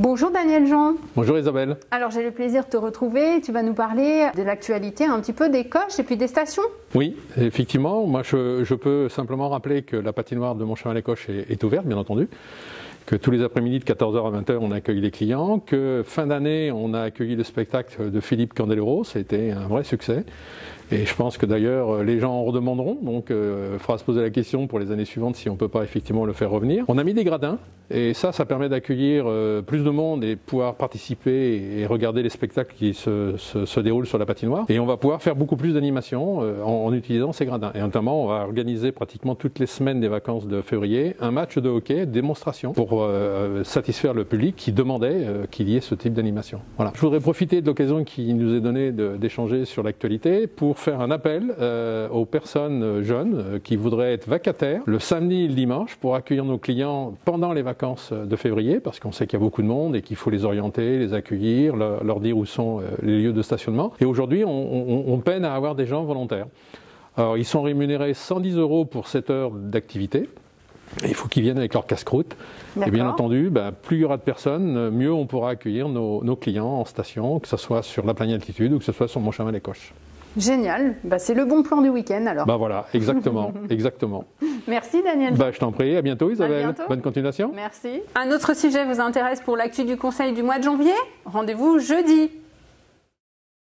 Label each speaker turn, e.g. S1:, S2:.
S1: Bonjour Daniel Jean.
S2: Bonjour Isabelle.
S1: Alors j'ai le plaisir de te retrouver. Tu vas nous parler de l'actualité, un petit peu des coches et puis des stations.
S2: Oui, effectivement. Moi je, peux simplement rappeler que la patinoire de Montchemin-les-Coches est, est ouverte, bien entendu que tous les après-midi de 14h à 20h, on accueille les clients, que fin d'année, on a accueilli le spectacle de Philippe Candelero, c'était un vrai succès. Et je pense que d'ailleurs, les gens en redemanderont, donc il euh, faudra se poser la question pour les années suivantes si on ne peut pas effectivement le faire revenir. On a mis des gradins, et ça, ça permet d'accueillir euh, plus de monde et pouvoir participer et regarder les spectacles qui se, déroulent sur la patinoire. Et on va pouvoir faire beaucoup plus d'animation euh, en, en, utilisant ces gradins. Et notamment, on va organiser pratiquement toutes les semaines des vacances de février un match de hockey, démonstration, pour euh, satisfaire le public qui demandait euh, qu'il y ait ce type d'animation. Voilà. Je voudrais profiter de l'occasion qui nous est donnée d'échanger sur l'actualité pour faire un appel euh, aux personnes jeunes qui voudraient être vacataires le samedi et le dimanche pour accueillir nos clients pendant les vacances de février, parce qu'on sait qu'il y a beaucoup de monde et qu'il faut les orienter, les accueillir, leur, dire où sont les lieux de stationnement. Et aujourd'hui, on, on peine à avoir des gens volontaires. Alors, ils sont rémunérés 110 euros pour 7 heures d'activité il faut qu'ils viennent avec leur casse-croûte. Et bien entendu, bah, plus il y aura de personnes, mieux on pourra accueillir nos, clients en station, que ce soit sur la plaine altitude ou que ce soit sur mon chemin les coches.
S1: Génial, bah, c'est le bon plan du week-end alors.
S2: Bah voilà, exactement, exactement.
S1: Merci Daniel.
S2: Bah, je t'en prie, à bientôt Isabelle. Bonne continuation.
S1: Merci. Un autre sujet vous intéresse pour l'actu du conseil du mois de janvier? Rendez-vous jeudi.